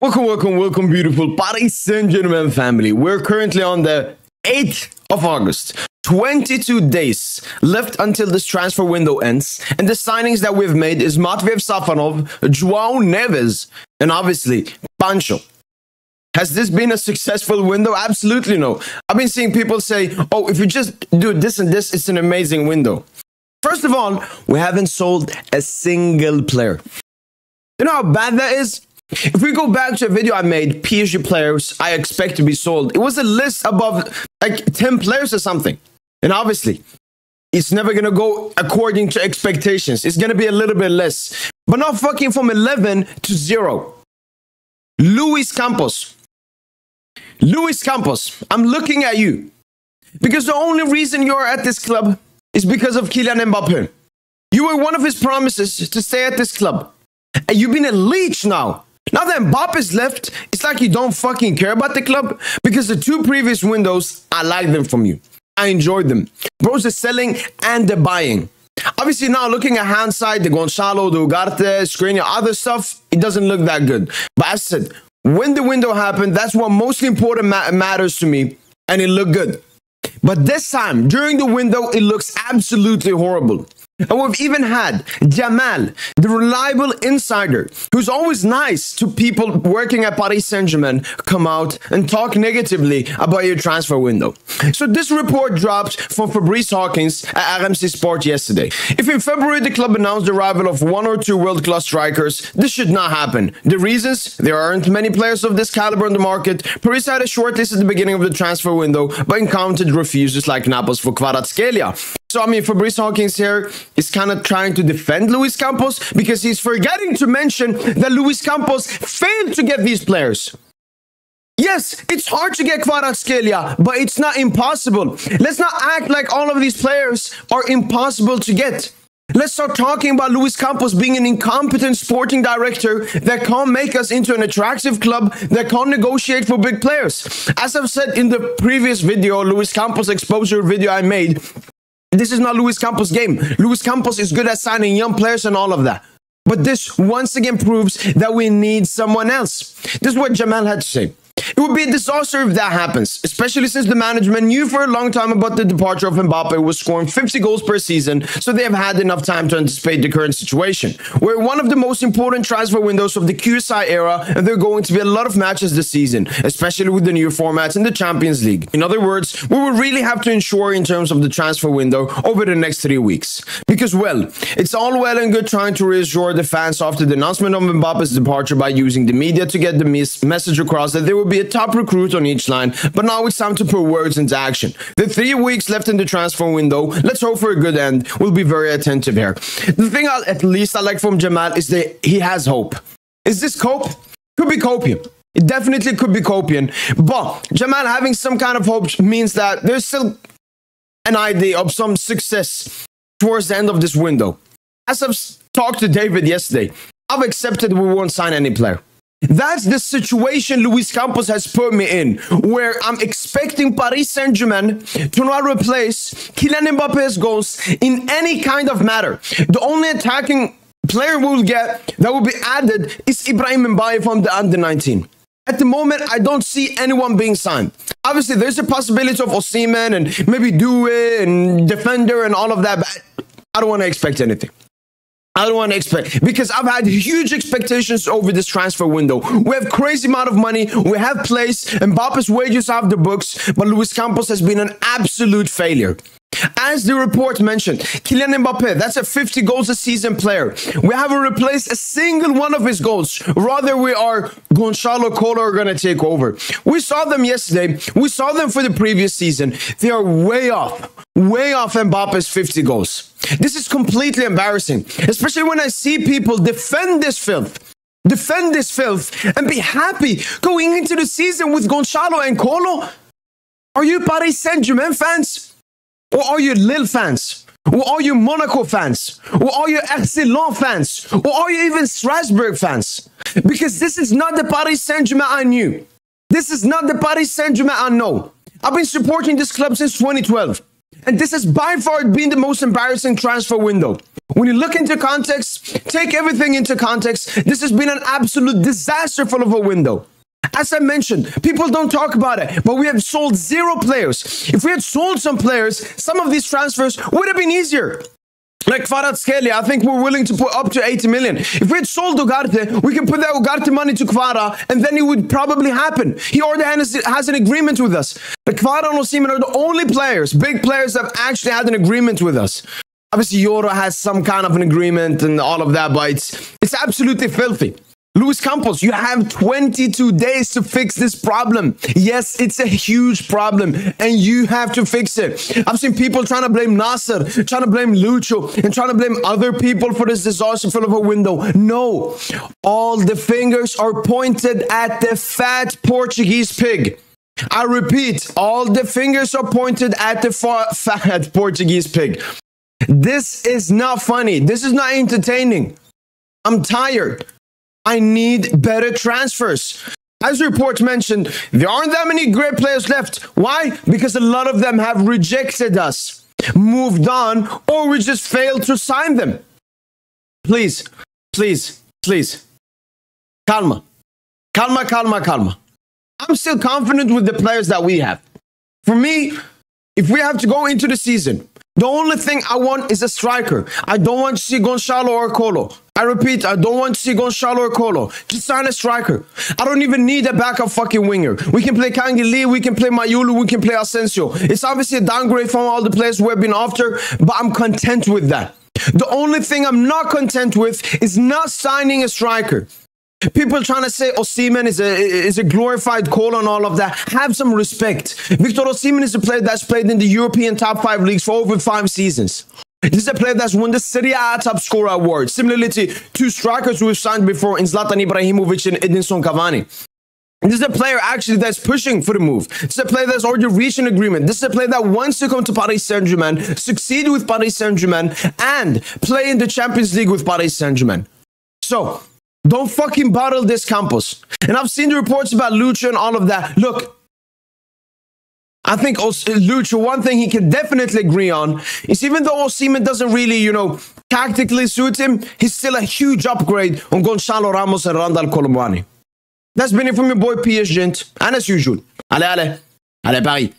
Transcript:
Welcome, welcome, welcome, beautiful Paris Saint Germain family. We're currently on the 8th of August. 22 days left until this transfer window ends, and the signings that we've made is Matvey Safonov, Joao Neves, and obviously Pacho. Has this been a successful window? Absolutely no. I've been seeing people say, oh, if you just do this and this, it's an amazing window. First of all, we haven't sold a single player. You know how bad that is? If we go back to a video I made, PSG players I expect to be sold, it was a list above like 10 players or something. And obviously, it's never going to go according to expectations. It's going to be a little bit less. But not fucking from 11 to 0. Luis Campos. Luis Campos, I'm looking at you. Because the only reason you're at this club is because of Kylian Mbappe. You were one of his promises to stay at this club. And you've been a leech now. Now that Mbappe's left, it's like you don't fucking care about the club because the two previous windows, I like them from you. I enjoyed them. Bros are selling and they're buying. Obviously, now looking at hindsight, the Gonçalo, the Ugarte, Skriniar, other stuff, it doesn't look that good. But I said, when the window happened, that's what most important ma- matters to me, and it looked good. But this time, during the window, it looks absolutely horrible. And we've even had Jamal, the reliable insider, who's always nice to people working at Paris Saint-Germain, come out and talk negatively about your transfer window. So this report dropped from Fabrice Hawkins at RMC Sport yesterday. If in February the club announced the arrival of one or two world-class strikers, this should not happen. The reasons? There aren't many players of this caliber on the market. Paris had a short list at the beginning of the transfer window, but encountered refusers like Naples for Kvaratskhelia. So, I mean, Fabrice Hawkins here is kind of trying to defend Luis Campos because he's forgetting to mention that Luis Campos failed to get these players. Yes, it's hard to get Kvaratskhelia, but it's not impossible. Let's not act like all of these players are impossible to get. Let's start talking about Luis Campos being an incompetent sporting director that can't make us into an attractive club that can't negotiate for big players. As I've said in the previous video, Luis Campos exposure video I made, this is not Luis Campos' game. Luis Campos is good at signing young players and all of that. But this once again proves that we need someone else. This is what Jamal had to say. It would be a disaster if that happens, especially since the management knew for a long time about the departure of Mbappe was scoring 50 goals per season, so they have had enough time to anticipate the current situation. We're one of the most important transfer windows of the QSI era, and there are going to be a lot of matches this season, especially with the new formats in the Champions League. In other words, we will really have to ensure in terms of the transfer window over the next three weeks. Because, well, it's all well and good trying to reassure the fans after the announcement of Mbappe's departure by using the media to get the message across that there will be a top recruit on each line, but now it's time to put words into action. The three weeks left in the transfer window, let's hope for a good end. We'll be very attentive here. The thing I'll, at least I like from Jamal is that he has hope. Is this cope? Could be copium. It definitely could be copium. But Jamal having some kind of hope means that there's still an idea of some success towards the end of this window. As I've talked to David yesterday, I've accepted we won't sign any player. That's the situation Luis Campos has put me in, where I'm expecting Paris Saint Germain to not replace Kylian Mbappe's goals in any kind of matter. The only attacking player we'll get that will be added is Ibrahim Mbaye from the under 19. At the moment, I don't see anyone being signed. Obviously, there's a possibility of Osimhen and maybe Doué and defender and all of that, but I don't want to expect anything. I don't want to expect because I've had huge expectations over this transfer window. We have crazy amount of money. We have place. Mbappe's wages off the books, but Luis Campos has been an absolute failure. As the report mentioned, Kylian Mbappe, that's a 50 goals a season player. We haven't replaced a single one of his goals. Rather, we are Gonçalo are going to take over. We saw them yesterday. We saw them for the previous season. They are way off, way off Mbappe's 50 goals. This is completely embarrassing, especially when I see people defend this filth. Defend this filth and be happy going into the season with Gonçalo and Kolo? Are you Paris Saint Germain fans? Or are you Lille fans? Or are you Monaco fans? Or are you Lens fans? Or are you even Strasbourg fans? Because this is not the Paris Saint-Germain I knew. This is not the Paris Saint-Germain I know. I've been supporting this club since 2012. And this has by far been the most embarrassing transfer window. When you look into context, take everything into context, this has been an absolute disaster full of a window. As I mentioned, people don't talk about it, but we have sold zero players. If we had sold some players, some of these transfers would have been easier. Like Kvaratskhelia, I think we're willing to put up to 80 million. If we had sold Ugarte, we can put that Ugarte money to Kvara, and then it would probably happen. He already has, has an agreement with us. But Kvara and Osimhen are the only players, big players, that have actually had an agreement with us. Obviously, Yoro has some kind of an agreement and all of that, but it's, it's absolutely filthy. Luis Campos, you have 22 days to fix this problem. Yes, it's a huge problem and you have to fix it. I've seen people trying to blame Nasser, trying to blame Lucho, and trying to blame other people for this disaster of a window. No, all the fingers are pointed at the fat Portuguese pig. I repeat, all the fingers are pointed at the fat Portuguese pig. This is not funny. This is not entertaining. I'm tired. I need better transfers. As reports mentioned, there aren't that many great players left. Why? Because a lot of them have rejected us, moved on, or we just failed to sign them. Please, please, please. Calma. Calma, calma, calma. I'm still confident with the players that we have. For me, if we have to go into the season the only thing I want is a striker. I don't want to see Gonçalo or Kolo. I repeat, I don't want to see Gonçalo or Kolo. Just sign a striker. I don't even need a backup fucking winger. We can play Kangeli, we can play Mayulu, we can play Asensio. It's obviously a downgrade from all the players we've been after, but I'm content with that. The only thing I'm not content with is not signing a striker. People trying to say Osimhen is a is a glorified call on all of that. Have some respect. Victor Osimhen is a player that's played in the European top five leagues for over five seasons. This is a player that's won the Serie A top scorer award. Similarly to two strikers who have signed before in Zlatan Ibrahimovic and Edinson Cavani. This is a player actually that's pushing for the move. This is a player that's already reached an agreement. This is a player that wants to come to Paris Saint-Germain, succeed with Paris Saint-Germain, and play in the Champions League with Paris Saint-Germain. So, don't fucking bottle this Campos. And I've seen the reports about Lucho and all of that. Look, I think Lucho, one thing he can definitely agree on is even though Osimhen doesn't really, you know, tactically suit him, he's still a huge upgrade on Gonçalo Ramos and Randal Kolo Muani. That's been it from your boy PSGINT. And as usual, allez, allez, allez Paris.